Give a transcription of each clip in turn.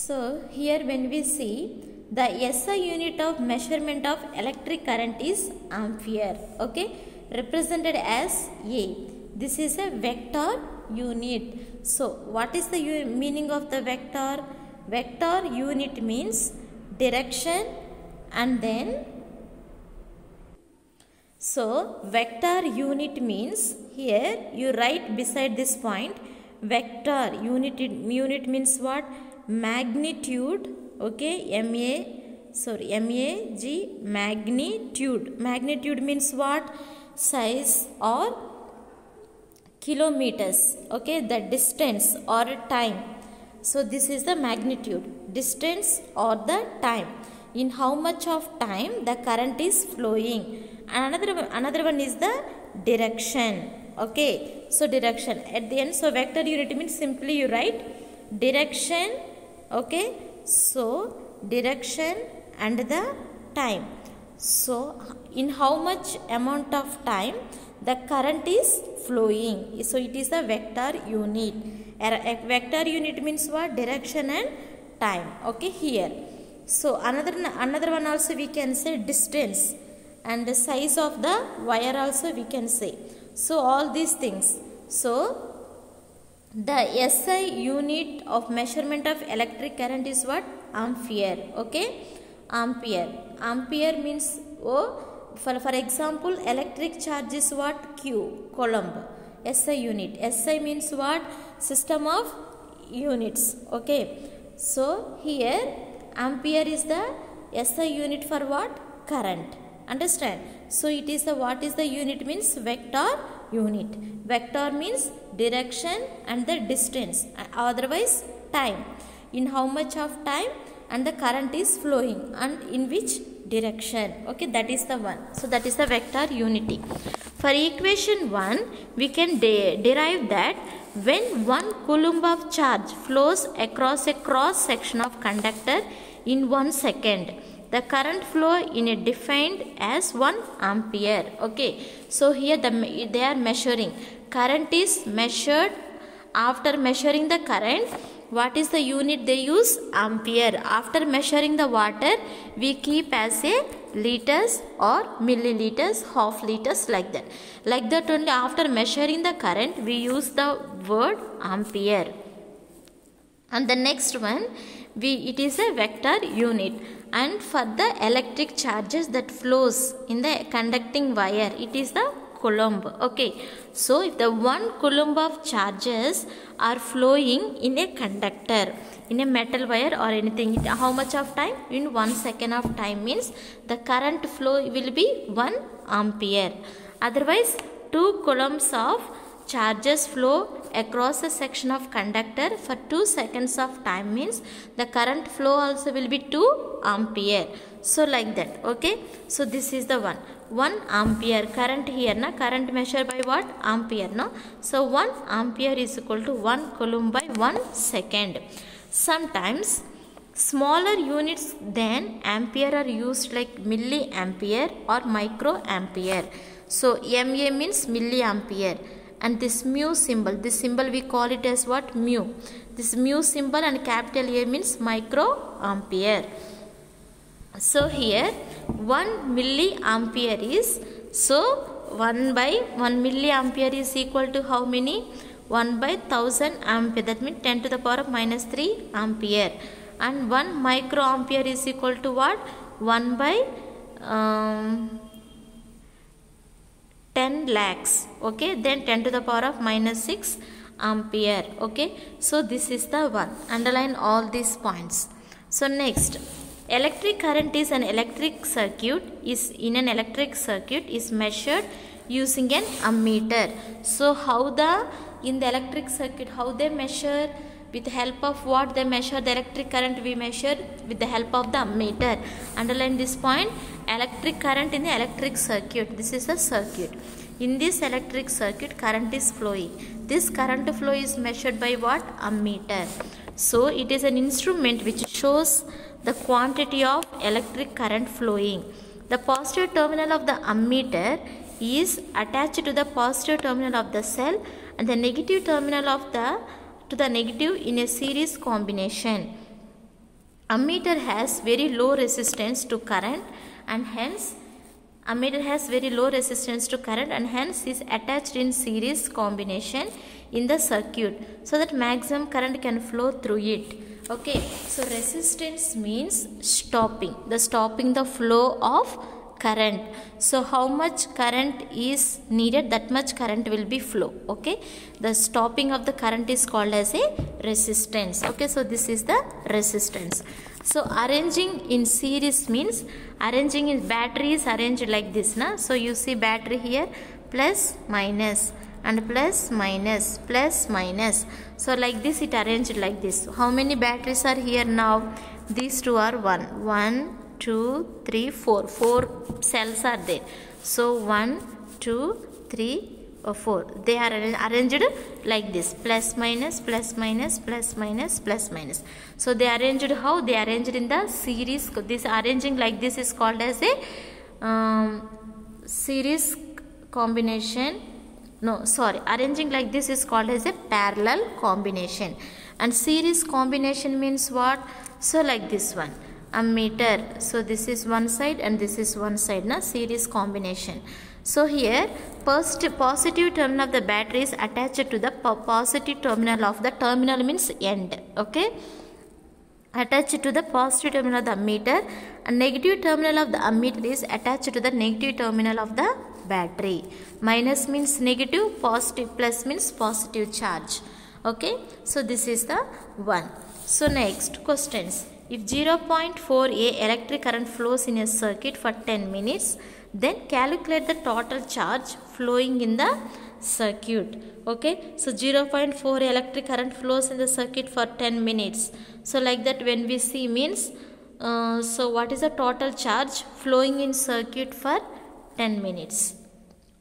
So here when we see the SI unit of measurement of electric current is ampere. Okay, represented as A. This is a vector unit. So what is the meaning of the vector? Vector unit means direction and then so vector unit means here you write beside this point vector unit unit means what magnitude okay m a sorry m a g magnitude. Magnitude means what? Size or kilometers okay the distance or time. So this is the magnitude distance or the time. In how much of time the current is flowing? Another another one is the direction okay. So direction. At the end so vector unit means simply you write direction okay? So direction and the time. So in how much amount of time the current is flowing? So it is a vector unit. A vector unit means what? Direction and time. Okay? Here. So another another one also we can say distance. And the size of the wire also we can say. So all these things. So the SI unit of measurement of electric current is what? Ampere. Okay? Ampere. Ampere means, oh, for, for example, electric charge is what? Q. Coulomb. SI unit. SI means what? System of units. Okay? So, here ampere is the SI unit for what? Current. Understand? So, it is the what is the unit means vector unit. Vector means direction and the distance, uh, otherwise time. In how much of time and the current is flowing and in which direction. Okay, that is the one. So that is the vector unity. For equation 1, we can de- derive that when 1 coulomb of charge flows across a cross section of conductor in 1 second, the current flow in a defined as 1 ampere okay so here the they are measuring current is measured. After measuring the current what is the unit they use? Ampere. After measuring the water we keep as a liters or milliliters half liters like that. Like that only after measuring the current we use the word ampere. And the next one we it is a vector unit. And for the electric charges that flows in the conducting wire it is the coulomb okay. So if the one coulomb of charges are flowing in a conductor in a metal wire or anything how much of time? In one second of time means the current flow will be 1 ampere. Otherwise 2 coulombs of charges flow across a section of conductor for 2 seconds of time means the current flow also will be 2 ampere. So like that. Okay. So this is the one 1 ampere current here na current measured by what? Ampere no? So 1 ampere is equal to 1 coulomb by 1 second. Sometimes smaller units than ampere are used like milliampere or microampere. So ma means milliampere. And this mu symbol this symbol we call it as what? Mu. This mu symbol and capital a means microampere. So here 1 milliampere is so 1 by 1 milliampere is equal to how many? 1 by 1000 ampere that means 10 to the power of minus 3 ampere. And 1 microampere is equal to what? 1 by um, 10 lakhs okay? Then 10 to the power of minus 6 ampere okay? So this is the one. Underline all these points. So next electric current is an electric circuit is in an electric circuit is measured using an ammeter. So how the in the electric circuit how they measure? With the help of what they measure? The electric current we measure with the help of the ammeter. Underline this point. Electric current in the electric circuit. This is a circuit. In this electric circuit current is flowing. This current flow is measured by what? Ammeter so it is an instrument which shows the quantity of electric current flowing. The positive terminal of the ammeter is attached to the positive terminal of the cell and the negative terminal of the to the negative in a series combination. Ammeter has very low resistance to current and hence ammeter has very low resistance to current and hence is attached in series combination in the circuit so that maximum current can flow through it. Okay so resistance means stopping. The stopping the flow of current. So how much current is needed that much current will be flow okay? The stopping of the current is called as a resistance okay? So this is the resistance. So arranging in series means arranging in battery is arranged like this na? So you see battery here plus minus and plus minus plus minus. So like this it arranged like this. How many batteries are here now? These two are one. One two three four. Four cells are there. So one two three or four. They are arranged like this. Plus minus plus minus plus minus plus minus. So they arranged how? They arranged in the series. This arranging like this is called as a um, series combination. No sorry. Arranging like this is called as a parallel combination. And series combination means what? So like this one ammeter so this is one side and this is one side na? Series combination. So here first positive terminal of the battery is attached to the positive terminal of the terminal means end okay? Attached to the positive terminal of the ammeter and negative terminal of the ammeter is attached to the negative terminal of the battery. Minus means negative positive plus means positive charge okay? So this is the one. So next questions if 0.4 a electric current flows in a circuit for 10 minutes then calculate the total charge flowing in the circuit. Okay? So 0.4 electric current flows in the circuit for 10 minutes. So like that when we see means uh, so what is the total charge flowing in circuit for 10 minutes?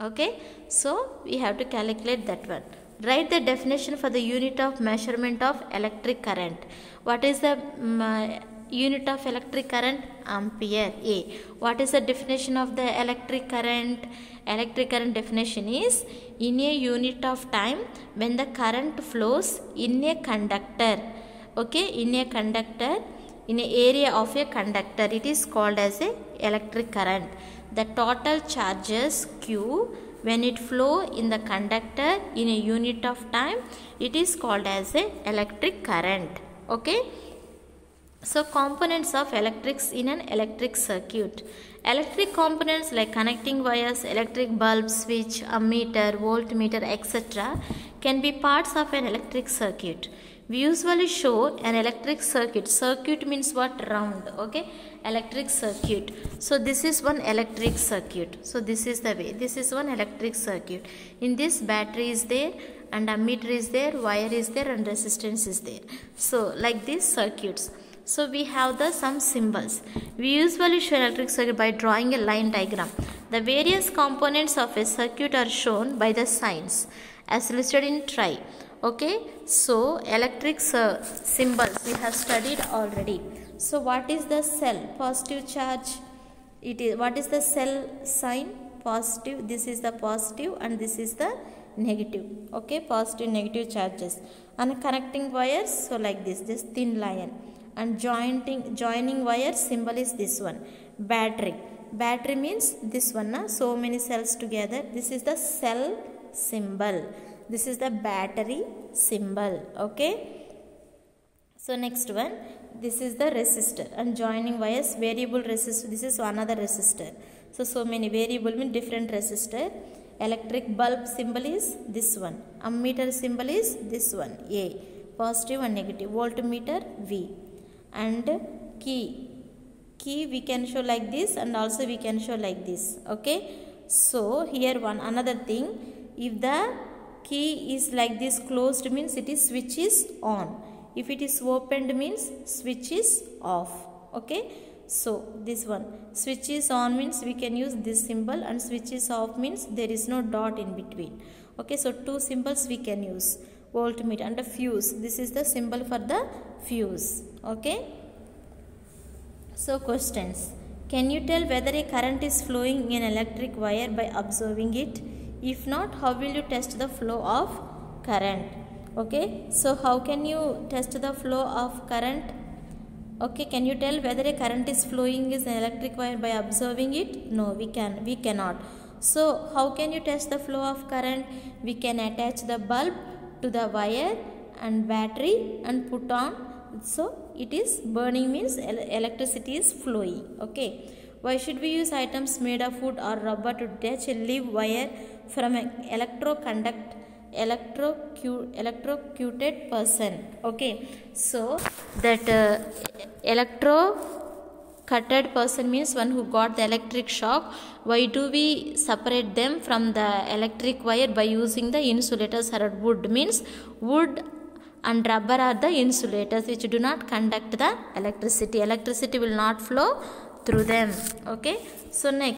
Okay? So we have to calculate that one write the definition for the unit of measurement of electric current. What is the um, unit of electric current? Ampere a. What is the definition of the electric current? Electric current definition is in a unit of time when the current flows in a conductor. Okay in a conductor in a area of a conductor it is called as a electric current. The total charges q when it flow in the conductor in a unit of time it is called as a electric current. Okay? So components of electrics in an electric circuit. Electric components like connecting wires electric bulb switch ammeter voltmeter etc can be parts of an electric circuit we usually show an electric circuit. Circuit means what? Round. Okay? Electric circuit. So this is one electric circuit. So this is the way. This is one electric circuit. In this battery is there and ammeter is there wire is there and resistance is there. So like these circuits. So we have the some symbols. We usually show electric circuit by drawing a line diagram. The various components of a circuit are shown by the signs as listed in try okay? So electric symbols we have studied already. So what is the cell? Positive charge it is what is the cell sign? Positive this is the positive and this is the negative. Okay? Positive negative charges. And connecting wires so like this this thin line. And joining joining wire symbol is this one. Battery. Battery means this one na? so many cells together. This is the cell symbol this is the battery symbol okay? So next one this is the resistor and joining wires variable resistor this is another resistor. So so many variable mean different resistor. Electric bulb symbol is this one ammeter symbol is this one a positive and negative voltmeter v. And key key we can show like this and also we can show like this okay? So here one another thing if the key is like this closed means it is switch is on. If it is opened means switch is off. Okay? So this one. Switch is on means we can use this symbol and switch is off means there is no dot in between. Okay? So two symbols we can use. Voltmeter and a fuse. This is the symbol for the fuse. Okay? So questions. Can you tell whether a current is flowing in electric wire by observing it if not how will you test the flow of current? Okay so how can you test the flow of current? Okay can you tell whether a current is flowing is an electric wire by observing it? No we can we cannot. So how can you test the flow of current? We can attach the bulb to the wire and battery and put on. So it is burning means el- electricity is flowing. Okay why should we use items made of wood or rubber to detach a live wire from an electroconduct electrocu- electrocuted person. Okay. So that uh, electro cutted person means one who got the electric shock. Why do we separate them from the electric wire? By using the insulators or wood means wood and rubber are the insulators which do not conduct the electricity. Electricity will not flow through them. Okay. So next